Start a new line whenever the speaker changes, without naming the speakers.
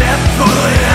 step foot. in